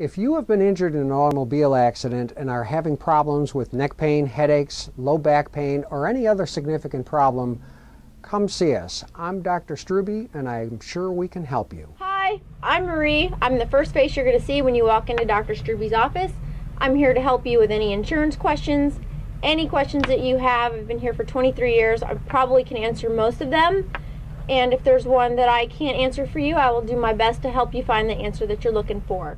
If you have been injured in an automobile accident and are having problems with neck pain, headaches, low back pain, or any other significant problem, come see us. I'm Dr. Strubbe, and I'm sure we can help you. Hi, I'm Marie. I'm the first face you're going to see when you walk into Dr. Strubbe's office. I'm here to help you with any insurance questions, any questions that you have. I've been here for 23 years. I probably can answer most of them. And if there's one that I can't answer for you, I will do my best to help you find the answer that you're looking for.